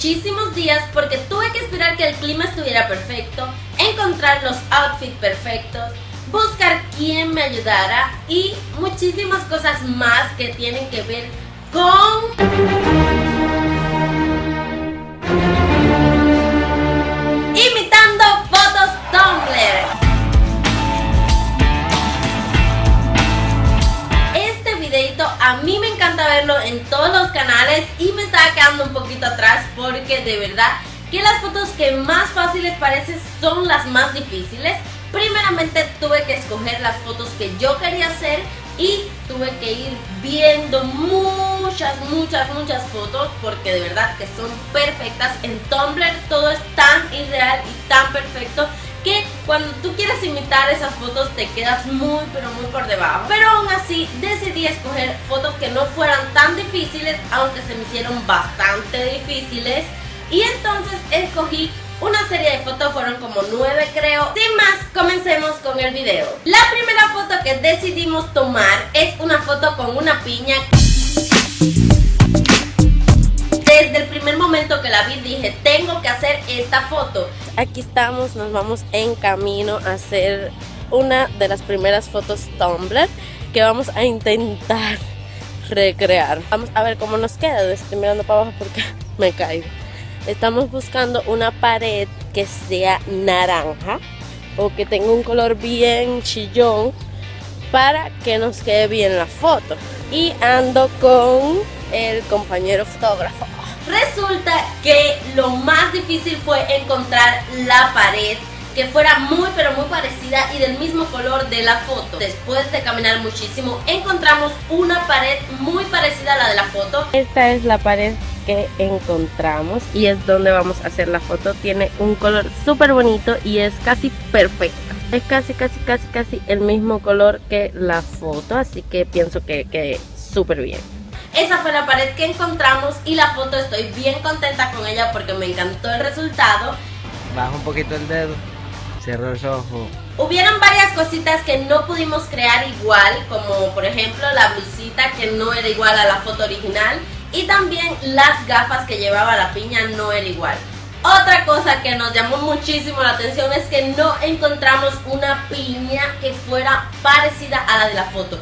muchísimos días porque tuve que esperar que el clima estuviera perfecto, encontrar los outfits perfectos, buscar quién me ayudara y muchísimas cosas más que tienen que ver con... Imitando fotos Tumblr. Este videito a mí me encanta verlo en todos los canales estaba quedando un poquito atrás porque de verdad que las fotos que más fáciles parecen son las más difíciles. Primeramente tuve que escoger las fotos que yo quería hacer y tuve que ir viendo muchas, muchas, muchas fotos porque de verdad que son perfectas. En Tumblr todo es tan irreal y tan perfecto que cuando tú quieres imitar esas fotos te quedas muy pero muy por debajo. Pero aún así decidí escoger fotos que no fueran tan difíciles, aunque se me hicieron bastante difíciles. Y entonces escogí una serie de fotos, fueron como nueve creo. Sin más, comencemos con el video. La primera foto que decidimos tomar es una foto con una piña. Desde el primer momento que la vi dije, tengo que hacer esta foto. Aquí estamos, nos vamos en camino a hacer una de las primeras fotos Tumblr que vamos a intentar recrear. Vamos a ver cómo nos queda. Estoy mirando para abajo porque me caigo. Estamos buscando una pared que sea naranja o que tenga un color bien chillón para que nos quede bien la foto. Y ando con el compañero fotógrafo. Resulta que lo más difícil fue encontrar la pared que fuera muy pero muy parecida y del mismo color de la foto. Después de caminar muchísimo encontramos una pared muy parecida a la de la foto. Esta es la pared que encontramos y es donde vamos a hacer la foto. Tiene un color súper bonito y es casi perfecta. Es casi, casi, casi, casi el mismo color que la foto, así que pienso que quede súper bien. Esa fue la pared que encontramos y la foto estoy bien contenta con ella porque me encantó el resultado. Baja un poquito el dedo, cierro los ojos. Hubieron varias cositas que no pudimos crear igual, como por ejemplo la blusita que no era igual a la foto original y también las gafas que llevaba la piña no era igual. Otra cosa que nos llamó muchísimo la atención es que no encontramos una piña que fuera parecida a la de la foto.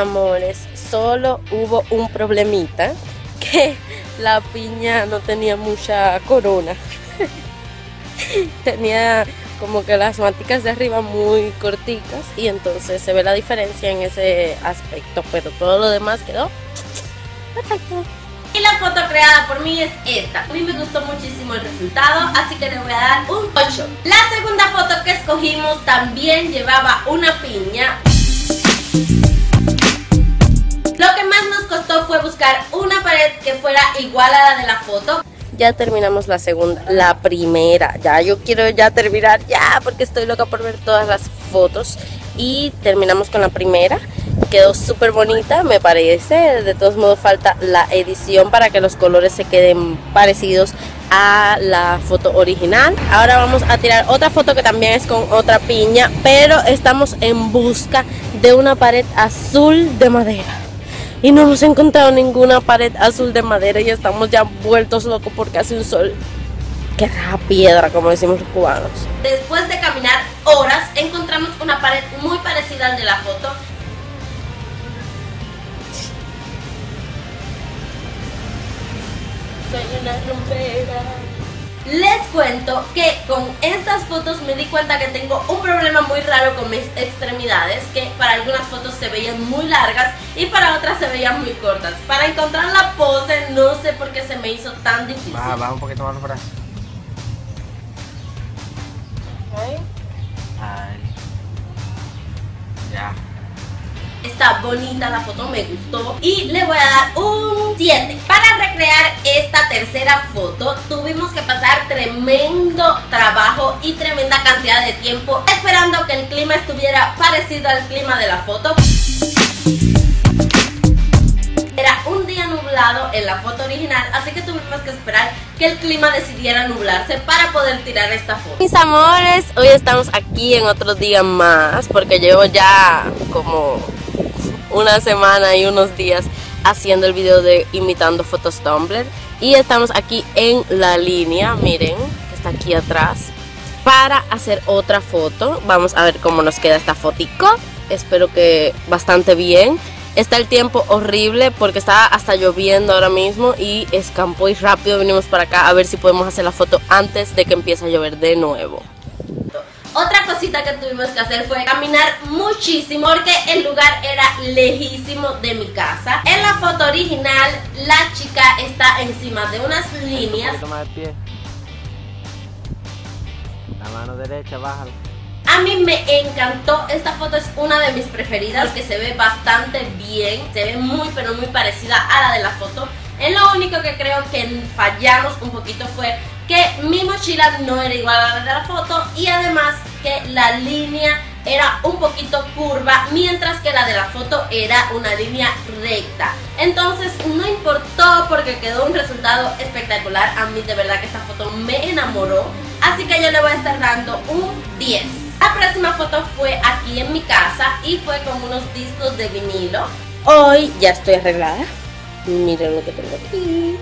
Amores, solo hubo un problemita que la piña no tenía mucha corona. tenía como que las maticas de arriba muy corticas y entonces se ve la diferencia en ese aspecto, pero todo lo demás quedó perfecto. Y la foto creada por mí es esta. A mí me gustó muchísimo el resultado, así que le voy a dar un 8. La segunda foto que escogimos también llevaba una piña. Fue buscar una pared que fuera igual a la de la foto. Ya terminamos la segunda, la primera. Ya yo quiero ya terminar ya porque estoy loca por ver todas las fotos. Y terminamos con la primera. Quedó súper bonita, me parece. De todos modos falta la edición para que los colores se queden parecidos a la foto original. Ahora vamos a tirar otra foto que también es con otra piña, pero estamos en busca de una pared azul de madera y no hemos encontrado ninguna pared azul de madera y estamos ya vueltos locos porque hace un sol que raja piedra, como decimos los cubanos. Después de caminar horas, encontramos una pared muy parecida al de la foto. Soy una rumbera. Les cuento que con estas fotos me di cuenta que tengo un problema muy raro con mis extremidades, que para algunas fotos se veían muy largas y para otras se veían muy cortas. Para encontrar la pose no sé por qué se me hizo tan difícil. Baja, baja un poquito más los brazos. Ahí. Ya. Está bonita la foto, me gustó y le voy a dar un 7. Para recrear esta tercera foto tuvimos que pasar tremendo trabajo y tremenda cantidad de tiempo esperando que el clima estuviera parecido al clima de la foto. Era un día nublado en la foto original, así que tuvimos que esperar que el clima decidiera nublarse para poder tirar esta foto. Mis amores, hoy estamos aquí en otro día más porque llevo ya como una semana y unos días haciendo el video de imitando fotos Tumblr Y estamos aquí en la línea, miren, que está aquí atrás, para hacer otra foto. Vamos a ver cómo nos queda esta fotico. Espero que bastante bien. Está el tiempo horrible porque está hasta lloviendo ahora mismo y escampó y rápido venimos para acá a ver si podemos hacer la foto antes de que empiece a llover de nuevo. Otra cosita que tuvimos que hacer fue caminar muchísimo porque el lugar era lejísimo de mi casa. En la foto original la chica está encima de unas líneas. La mano derecha, bájala. A mí me encantó, esta foto es una de mis preferidas que se ve bastante bien, se ve muy pero muy parecida a la de la foto. En lo único que creo que fallamos un poquito fue que mi mochila no era igual a la de la foto y además que la línea era un poquito curva mientras que la de la foto era una línea recta. Entonces no importó porque quedó un resultado espectacular. A mí de verdad que esta foto me enamoró. Así que yo le voy a estar dando un 10 la próxima foto fue aquí en mi casa y fue con unos discos de vinilo. Hoy ya estoy arreglada. Miren lo que tengo aquí.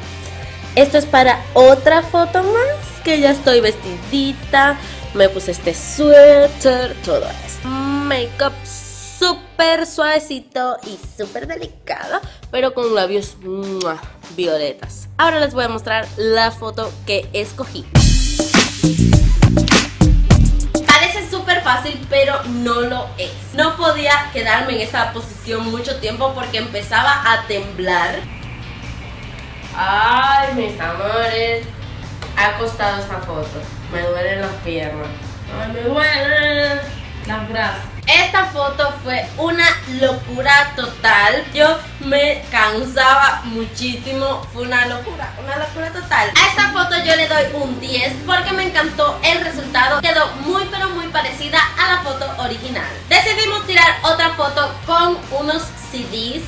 Esto es para otra foto más, que ya estoy vestidita. Me puse este suéter, todo eso. Makeup súper suavecito y súper delicado, pero con labios violetas. Ahora les voy a mostrar la foto que escogí. Parece súper fácil, pero no lo es. No podía quedarme en esa posición mucho tiempo porque empezaba a temblar. Ay, mis amores. Ha costado esta foto. Me duelen las piernas. Ay, me duelen las brazos. Esta foto fue una locura total. Yo me cansaba muchísimo. Fue una locura, una locura total. A esta foto yo le doy un 10 porque me encantó el resultado. Quedó muy pero muy parecida a la foto original. Decidimos tirar otra foto con unos CDs.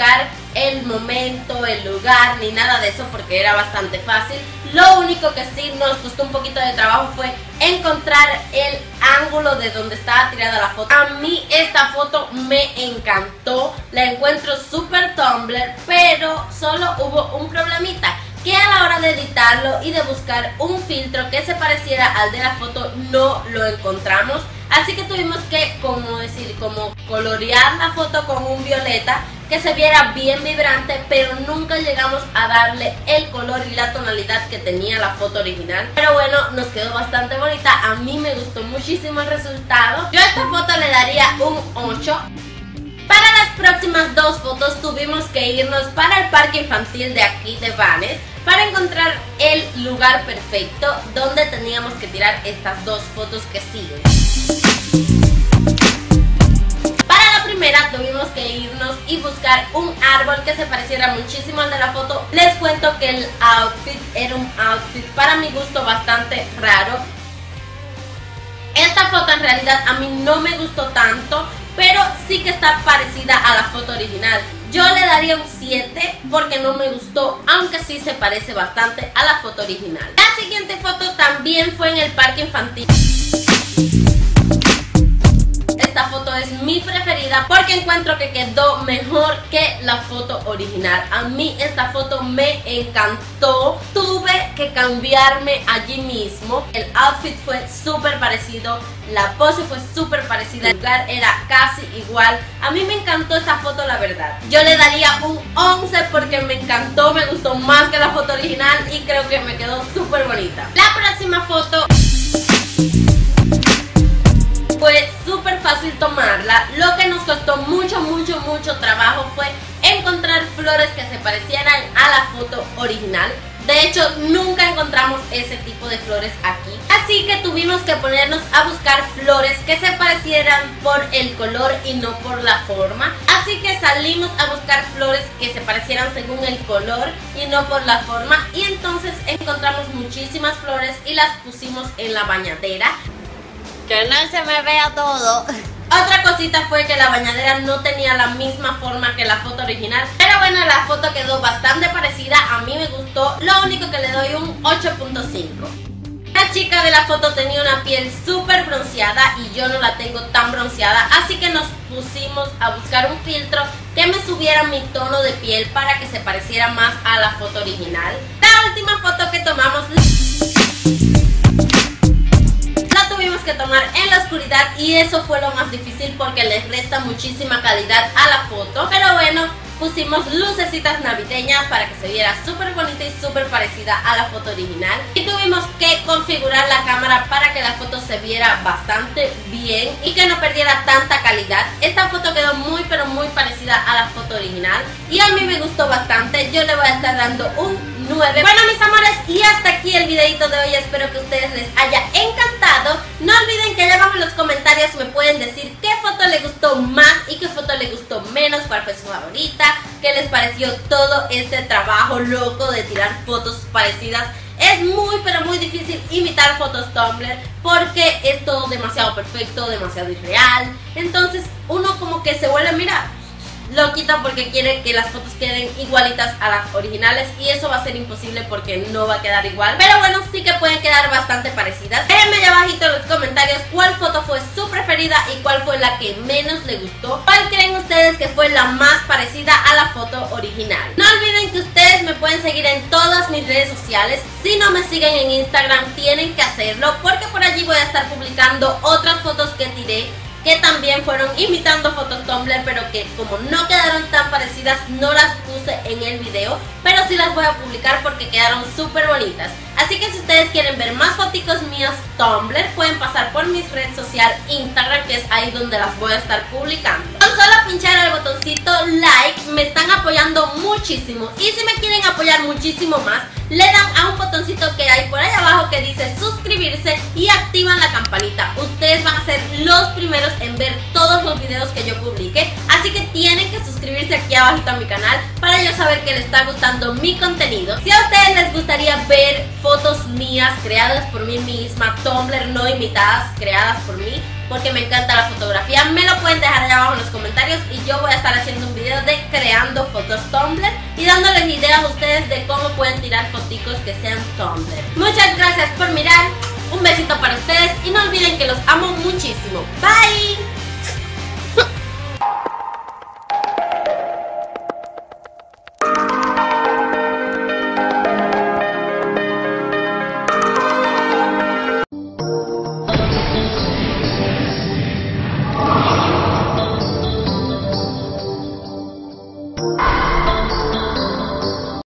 Buscar el momento, el lugar, ni nada de eso porque era bastante fácil. Lo único que sí nos costó un poquito de trabajo fue encontrar el ángulo de donde estaba tirada la foto. A mí esta foto me encantó, la encuentro súper Tumblr, pero solo hubo un problemita que a la hora de editarlo y de buscar un filtro que se pareciera al de la foto no lo encontramos. Así que tuvimos que, como decir, como colorear la foto con un violeta que se viera bien vibrante, pero nunca llegamos a darle el color y la tonalidad que tenía la foto original. Pero bueno, nos quedó bastante bonita. A mí me gustó muchísimo el resultado. Yo a esta foto le daría un 8. Para las próximas dos fotos tuvimos que irnos para el parque infantil de aquí de Vanes para encontrar el lugar perfecto donde teníamos que tirar estas dos fotos que siguen. Tuvimos que irnos y buscar un árbol que se pareciera muchísimo al de la foto. Les cuento que el outfit era un outfit para mi gusto bastante raro. Esta foto en realidad a mí no me gustó tanto, pero sí que está parecida a la foto original. Yo le daría un 7 porque no me gustó, aunque sí se parece bastante a la foto original. La siguiente foto también fue en el parque infantil. Es mi preferida porque encuentro que quedó mejor que la foto original. A mí esta foto me encantó. Tuve que cambiarme allí mismo. El outfit fue súper parecido. La pose fue súper parecida. El lugar era casi igual. A mí me encantó esta foto, la verdad. Yo le daría un 11 porque me encantó, me gustó más que la foto original y creo que me quedó súper bonita. La próxima foto parecieran a la foto original. De hecho, nunca encontramos ese tipo de flores aquí. Así que tuvimos que ponernos a buscar flores que se parecieran por el color y no por la forma. Así que salimos a buscar flores que se parecieran según el color y no por la forma. Y entonces encontramos muchísimas flores y las pusimos en la bañadera. Que no se me vea todo. Otra cosita fue que la bañadera no tenía la misma forma que la foto original. Pero bueno, la foto quedó bastante parecida. A mí me gustó. Lo único que le doy un 8.5. La chica de la foto tenía una piel súper bronceada y yo no la tengo tan bronceada, así que nos pusimos a buscar un filtro que me subiera mi tono de piel para que se pareciera más a la foto original. La última foto que tomamos que tomar en la oscuridad y eso fue lo más difícil porque les resta muchísima calidad a la foto, pero bueno, pusimos lucecitas navideñas para que se viera súper bonita y súper parecida a la foto original. Y tuvimos que configurar la cámara para que la foto se viera bastante bien y que no perdiera tanta calidad. Esta foto quedó muy pero muy parecida a la foto original y a mí me gustó bastante. Yo le voy a estar dando un 9 Bueno mis amores y hasta aquí el videito de hoy. Espero que a ustedes les haya encantado. No olviden que allá abajo en los comentarios me pueden decir qué foto les gustó más y qué foto les gustó menos Cuál fue su favorita Qué les pareció todo este trabajo loco de tirar fotos parecidas. Es muy pero muy difícil imitar fotos Tumblr porque es todo demasiado perfecto, demasiado irreal. Entonces uno como que se vuelve, mira, lo quita porque quiere que las fotos queden igualitas a las originales y eso va a ser imposible porque no va a quedar igual. Pero bueno, sí que pueden quedar bastante parecidas. Déjenme allá abajito en los comentarios cuál foto fue su preferida y cuál fue la que menos le gustó. ¿Cuál creen ustedes que fue la más parecida a la foto original? No olviden que ustedes me pueden seguir en todas mis redes sociales. Si no me siguen en Instagram tienen que hacerlo porque por allí voy a estar publicando otras fotos que tiré que también fueron imitando fotos Tumblr, pero que como no quedaron tan parecidas, no las puse en el video, pero sí las voy a publicar porque quedaron súper bonitas. Así que si ustedes quieren ver más fotos mías Tumblr, pueden pasar por mis redes sociales Instagram, que es ahí donde las voy a estar publicando. Con solo pinchar el botoncito like, me están apoyando muchísimo. Y si me quieren apoyar muchísimo más, le dan a un botoncito que hay por ahí abajo que dice suscribirse y activan la campanita. Ustedes van a ser los primeros en ver todos los videos que yo publique. Así que tienen que suscribirse aquí abajo a mi canal para yo saber que les está gustando mi contenido. Si a ustedes les gustaría ver fotos mías creadas por mí misma, Tumblr no imitadas, creadas por mí, porque me encanta la fotografía, me lo pueden dejar allá abajo en los comentarios y yo voy a estar haciendo un video de creando fotos Tumblr y dándoles ideas a ustedes de cómo pueden tirar foticos que sean Tumblr. Muchas gracias por mirar, un besito para ustedes y no olviden que los amo muchísimo. Bye!